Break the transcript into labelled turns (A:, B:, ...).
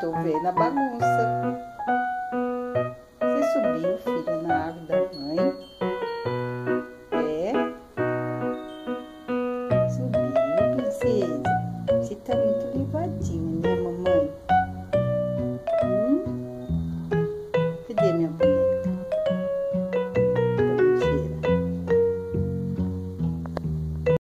A: tô vendo a bagunça. Você subiu, filho, na árvore da mãe. É. Subiu, princesa. Você tá muito levadinho.